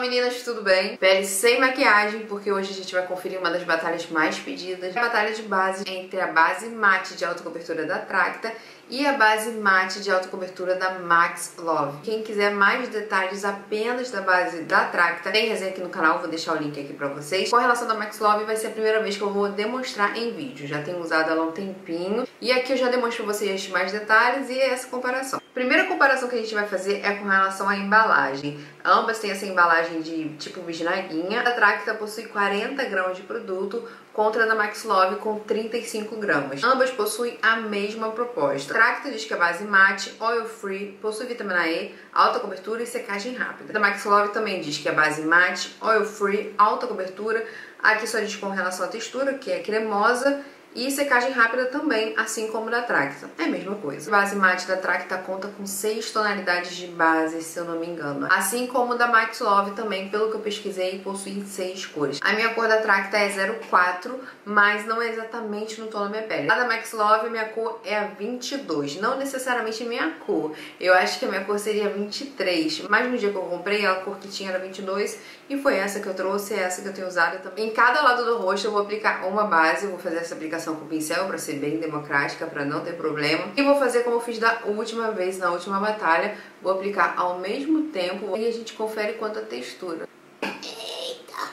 Meninas, tudo bem? Pele sem maquiagem, porque hoje a gente vai conferir uma das batalhas mais pedidas. A batalha de base entre a base mate de alta cobertura da Tracta e a base mate de alta cobertura da Max Love. Quem quiser mais detalhes apenas da base da Tracta, tem resenha aqui no canal, vou deixar o link aqui pra vocês. Com relação da Max Love, vai ser a primeira vez que eu vou demonstrar em vídeo. Já tenho usado ela há um tempinho e aqui eu já demonstro pra vocês mais detalhes e essa comparação. Primeira comparação que a gente vai fazer é com relação à embalagem. Ambas têm essa embalagem de tipo bisnaguinha. A Tracta possui 40 gramas de produto contra a da Max Love com 35 gramas. Ambas possuem a mesma proposta. Tracta diz que a base mate, oil free, possui vitamina E, alta cobertura e secagem rápida. A da Max Love também diz que a base mate, oil free, alta cobertura. Aqui só diz com relação à textura, que é cremosa e secagem rápida também, assim como da Tracta. É a mesma coisa. A base mate da Tracta conta com 6 tonalidades de base, se eu não me engano. Assim como da Max Love também, pelo que eu pesquisei, possui 6 cores. A minha cor da Tracta é 04, mas não é exatamente no tom da minha pele. A da Max Love, minha cor é a 22. Não necessariamente minha cor. Eu acho que a minha cor seria 23. Mas no dia que eu comprei, a cor que tinha era 22. E foi essa que eu trouxe, é essa que eu tenho usado também. Em cada lado do rosto eu vou aplicar uma base, eu vou fazer essa aplicação aplicação com pincel para ser bem democrática, para não ter problema. E vou fazer como eu fiz da última vez, na última batalha. Vou aplicar ao mesmo tempo e a gente confere quanto a textura. Eita!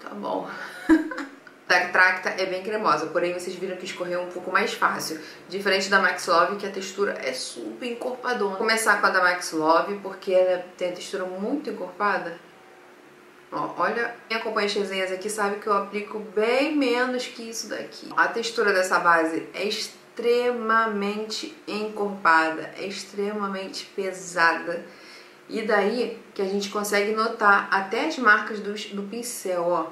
Tá bom. Da Tracta é bem cremosa, porém vocês viram que escorreu um pouco mais fácil. Diferente da Max Love, que a textura é super encorpadona. Vou começar com a da Max Love, porque ela tem a textura muito encorpada. Ó, olha, quem acompanha as resenhas aqui sabe que eu aplico bem menos que isso daqui. A textura dessa base é extremamente encorpada, é extremamente pesada. E daí que a gente consegue notar até as marcas do, do pincel, ó.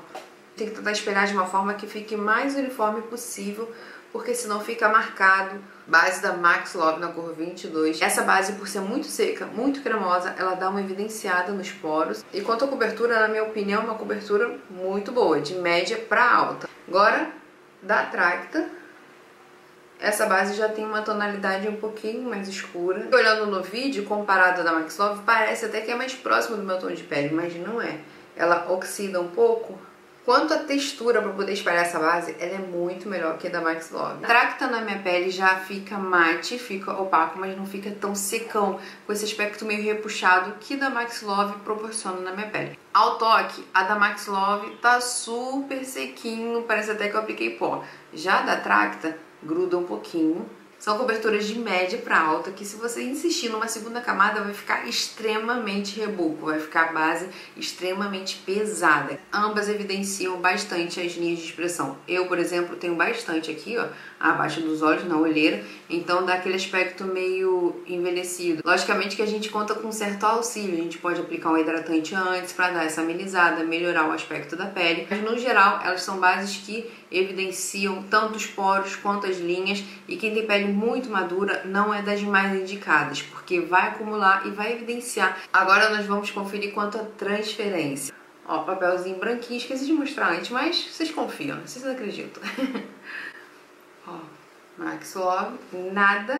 Tem que tentar espelhar de uma forma que fique mais uniforme possível porque senão fica marcado. Base da Max Love na cor 22. Essa base, por ser muito seca, muito cremosa, ela dá uma evidenciada nos poros. E quanto à cobertura, na minha opinião, é uma cobertura muito boa, de média para alta. Agora, da Tracta, essa base já tem uma tonalidade um pouquinho mais escura. Olhando no vídeo, comparado da Max Love, parece até que é mais próximo do meu tom de pele, mas não é. Ela oxida um pouco, Quanto à textura para poder espalhar essa base, ela é muito melhor que a da Max Love. Tracta na minha pele já fica mate, fica opaco, mas não fica tão secão, com esse aspecto meio repuxado que da Max Love proporciona na minha pele. Ao toque, a da Max Love tá super sequinho, parece até que eu apliquei pó. Já a da Tracta gruda um pouquinho, são coberturas de média para alta que se você insistir numa segunda camada vai ficar extremamente reboco, vai ficar a base extremamente pesada. Ambas evidenciam bastante as linhas de expressão. Eu, por exemplo, tenho bastante aqui, ó, abaixo dos olhos, na olheira, então dá aquele aspecto meio envelhecido. Logicamente que a gente conta com um certo auxílio, a gente pode aplicar um hidratante antes para dar essa amenizada, melhorar o aspecto da pele, mas no geral elas são bases que evidenciam tanto os poros quanto as linhas e quem tem pele muito madura não é das mais indicadas, porque vai acumular e vai evidenciar. Agora nós vamos conferir quanto à transferência. Ó, papelzinho branquinho, esqueci de mostrar antes, mas vocês confiam, vocês acreditam. Ó, Max Love, nada.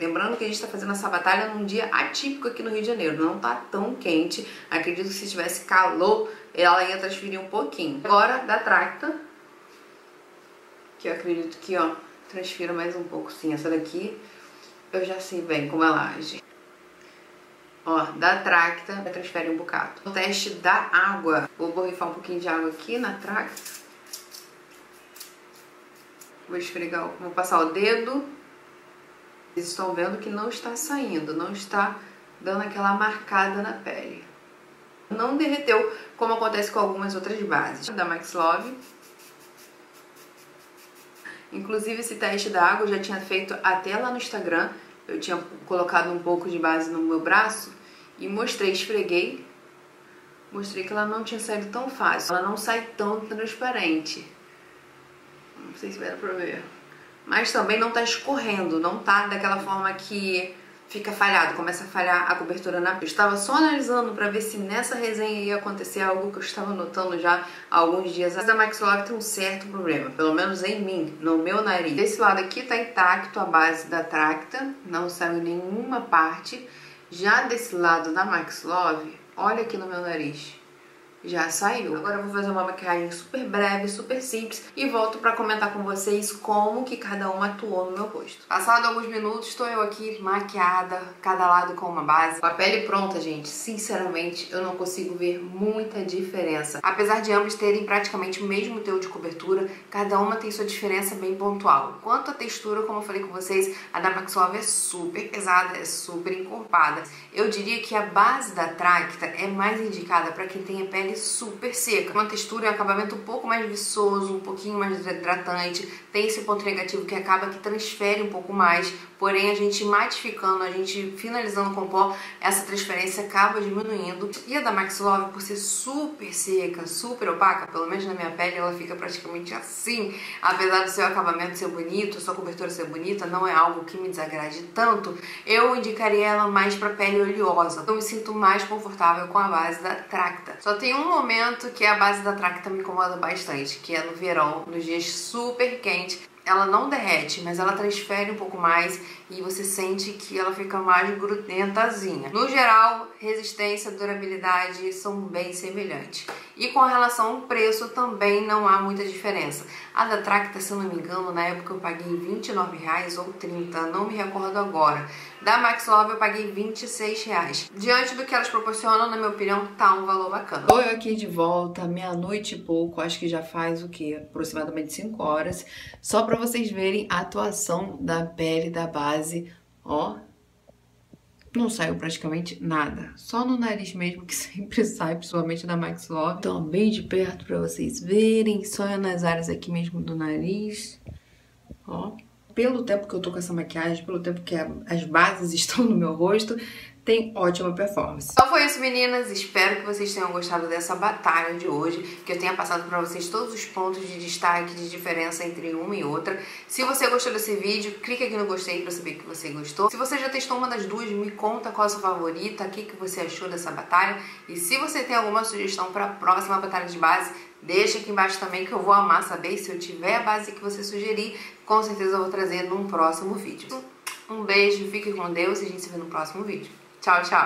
Lembrando que a gente está fazendo essa batalha num dia atípico aqui no Rio de Janeiro, não tá tão quente. Acredito que se tivesse calor, ela ia transferir um pouquinho. Agora, da Tracta, que eu acredito que, ó, transfira mais um pouco sim. Essa daqui eu já sei bem como ela age. Ó, da Tracta, transfere um bocado. O teste da água. Vou borrifar um pouquinho de água aqui na Tracta. Vou esfregar, vou passar o dedo. Vocês estão vendo que não está saindo, não está dando aquela marcada na pele. Não derreteu, como acontece com algumas outras bases. Da Max Love. Inclusive esse teste da água eu já tinha feito até lá no Instagram. Eu tinha colocado um pouco de base no meu braço e mostrei, esfreguei. Mostrei que ela não tinha saído tão fácil. Ela não sai tão transparente. Não sei se vai dar pra ver. Mas também não tá escorrendo, não tá daquela forma que fica falhado, começa a falhar a cobertura na. Eu estava só analisando para ver se nessa resenha ia acontecer algo que eu estava notando já há alguns dias. A da Max Love tem um certo problema, pelo menos em mim, no meu nariz. Desse lado aqui tá intacto a base da Tracta, não saiu nenhuma parte. Já desse lado da Max Love, olha aqui no meu nariz já saiu. Agora eu vou fazer uma maquiagem super breve, super simples e volto para comentar com vocês como que cada uma atuou no meu rosto. Passado alguns minutos, estou eu aqui maquiada, cada lado com uma base. Com a pele pronta, gente, sinceramente eu não consigo ver muita diferença. Apesar de ambas terem praticamente o mesmo teor de cobertura, cada uma tem sua diferença bem pontual. Quanto à textura, como eu falei com vocês, a da Max Love é super pesada, é super encorpada. Eu diria que a base da Tracta é mais indicada para quem tem a pele super seca. Uma textura e um acabamento um pouco mais viçoso, um pouquinho mais hidratante. Tem esse ponto negativo que acaba que transfere um pouco mais, porém a gente matificando, a gente finalizando com pó, essa transferência acaba diminuindo. E a da Max Love, por ser super seca, super opaca, pelo menos na minha pele, ela fica praticamente assim. Apesar do seu acabamento ser bonito, sua cobertura ser bonita, não é algo que me desagrade tanto. Eu indicaria ela mais para pele oleosa. Eu me sinto mais confortável com a base da Tracta. Só tem um um momento que a base da Tracta me incomoda bastante, que é no verão, nos dias super quentes. Ela não derrete, mas ela transfere um pouco mais e você sente que ela fica mais grudentazinha. No geral, resistência e durabilidade são bem semelhantes. E com relação ao preço também não há muita diferença. A da Tracta, se não me engano, na época eu paguei R$29,00 ou R$30,00, não me recordo agora. Da Max Love eu paguei R$26,00. Diante do que elas proporcionam, na minha opinião, tá um valor bacana. Tô eu aqui de volta, meia-noite e pouco, acho que já faz o que? Aproximadamente 5 horas. Só pra vocês verem a atuação da pele da base, ó, não saiu praticamente nada. Só no nariz mesmo, que sempre sai, principalmente da Max Love. Então, bem de perto pra vocês verem. Só nas áreas aqui mesmo do nariz. Ó. Pelo tempo que eu tô com essa maquiagem, pelo tempo que as bases estão no meu rosto, tem ótima performance. Então foi isso, meninas. Espero que vocês tenham gostado dessa batalha de hoje, que eu tenha passado para vocês todos os pontos de destaque, de diferença entre uma e outra. Se você gostou desse vídeo, clique aqui no gostei para saber que você gostou. Se você já testou uma das duas, me conta qual a sua favorita, o que, que você achou dessa batalha. E se você tem alguma sugestão para próxima batalha de base, deixa aqui embaixo também que eu vou amar saber. Se eu tiver a base que você sugerir, com certeza eu vou trazer num próximo vídeo. Um beijo, fique com Deus e a gente se vê no próximo vídeo. Tchau, tchau.